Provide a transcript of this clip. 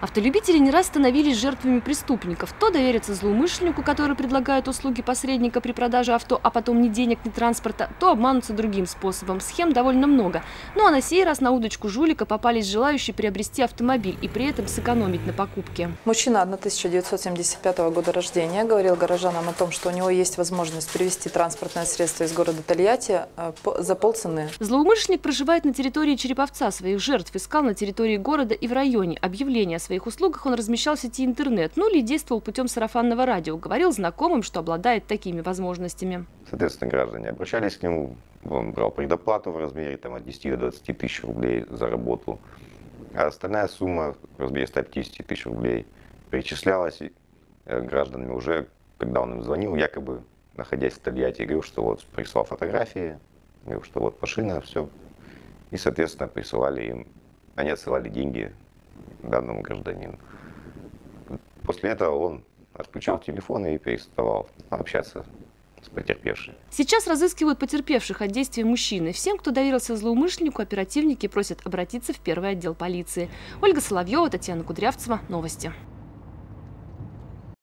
Автолюбители не раз становились жертвами преступников. То доверятся злоумышленнику, который предлагает услуги посредника при продаже авто, а потом ни денег, ни транспорта, то обманутся другим способом. Схем довольно много. Ну а на сей раз на удочку жулика попались желающие приобрести автомобиль и при этом сэкономить на покупке. Мужчина 1975 года рождения говорил горожанам о том, что у него есть возможность привезти транспортное средство из города Тольятти э, за полцены. Злоумышленник проживает на территории Череповца. Своих жертв искал на территории города и в районе. Объявления своих услугах он размещал в сети интернет, ну или действовал путем сарафанного радио. Говорил знакомым, что обладает такими возможностями. Соответственно, граждане обращались к нему, он брал предоплату в размере там, от 10 до 20 тысяч рублей за работу, а остальная сумма в размере 150 тысяч рублей перечислялась э, гражданами уже, когда он им звонил, якобы находясь в Тольятти, говорил, что вот прислал фотографии, говорил, что вот машина, все. И, соответственно, присылали им, они отсылали деньги данному гражданину. После этого он отключил телефон и переставал общаться с потерпевшей. Сейчас разыскивают потерпевших от действий мужчины. Всем, кто доверился злоумышленнику, оперативники просят обратиться в первый отдел полиции. Ольга Соловьева, Татьяна Кудрявцева. Новости.